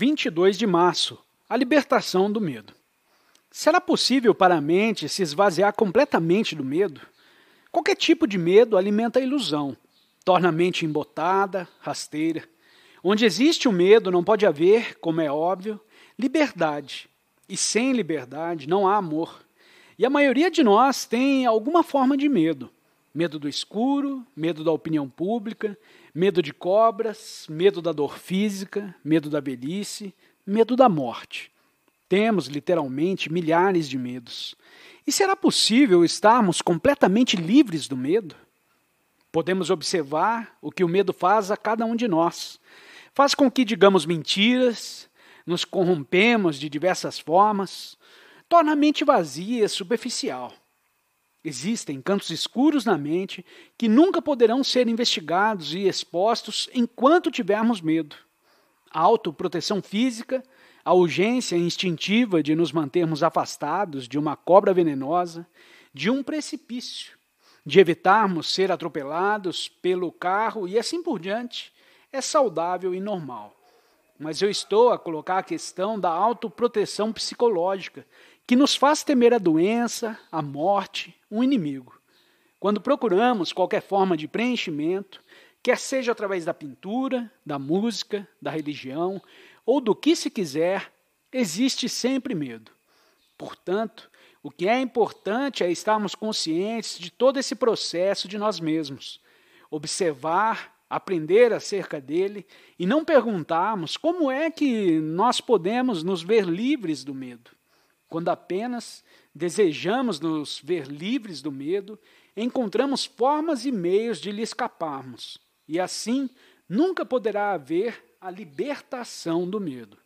22 de março A libertação do medo. Será possível para a mente se esvaziar completamente do medo? Qualquer tipo de medo alimenta a ilusão, torna a mente embotada, rasteira. Onde existe o medo, não pode haver, como é óbvio, liberdade. E sem liberdade não há amor. E a maioria de nós tem alguma forma de medo. Medo do escuro, medo da opinião pública, medo de cobras, medo da dor física, medo da velhice, medo da morte. Temos, literalmente, milhares de medos. E será possível estarmos completamente livres do medo? Podemos observar o que o medo faz a cada um de nós. Faz com que digamos mentiras, nos corrompemos de diversas formas, torna a mente vazia, superficial. Existem cantos escuros na mente que nunca poderão ser investigados e expostos enquanto tivermos medo. A autoproteção física, a urgência instintiva de nos mantermos afastados de uma cobra venenosa, de um precipício, de evitarmos ser atropelados pelo carro e assim por diante, é saudável e normal. Mas eu estou a colocar a questão da autoproteção psicológica, que nos faz temer a doença, a morte, um inimigo. Quando procuramos qualquer forma de preenchimento, quer seja através da pintura, da música, da religião ou do que se quiser, existe sempre medo. Portanto, o que é importante é estarmos conscientes de todo esse processo de nós mesmos, observar, aprender acerca dele e não perguntarmos como é que nós podemos nos ver livres do medo quando apenas desejamos nos ver livres do medo, encontramos formas e meios de lhe escaparmos, e assim nunca poderá haver a libertação do medo.